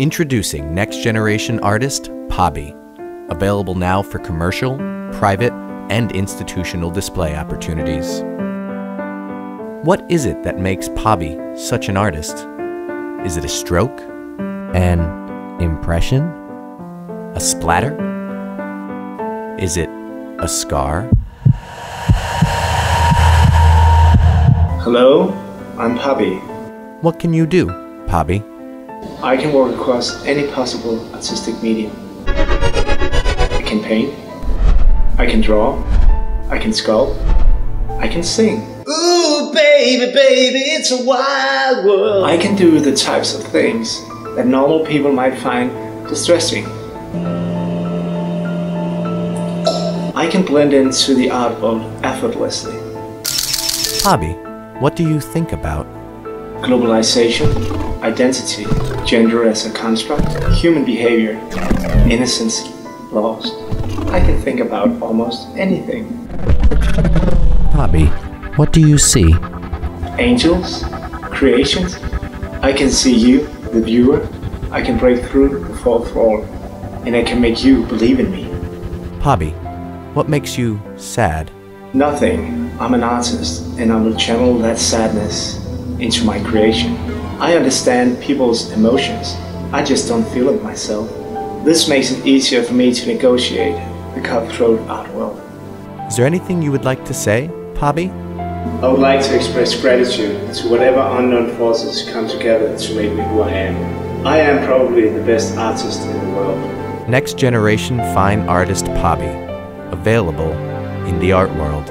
Introducing next generation artist Pabi, available now for commercial, private, and institutional display opportunities. What is it that makes Pabi such an artist? Is it a stroke? An impression? A splatter? Is it a scar? Hello, I'm Pabi. What can you do, Pabi? I can work across any possible artistic medium. I can paint, I can draw, I can sculpt, I can sing. Ooh, baby, baby, it's a wild world. I can do the types of things that normal people might find distressing. I can blend into the art world effortlessly. Pabi, what do you think about? Globalization, identity, gender as a construct, human behavior, innocence lost. I can think about almost anything. Pabi, what do you see? Angels, creations. I can see you, the viewer. I can break through the fourth wall, and I can make you believe in me. Pabi, what makes you sad? Nothing. I'm an artist, and I will channel that sadness into my creation. I understand people's emotions. I just don't feel it myself. This makes it easier for me to negotiate the cutthroat art world. Is there anything you would like to say, Pabi? I would like to express gratitude to whatever unknown forces come together to make me who I am. I am probably the best artist in the world. Next Generation Fine Artist Pabi, available in the art world.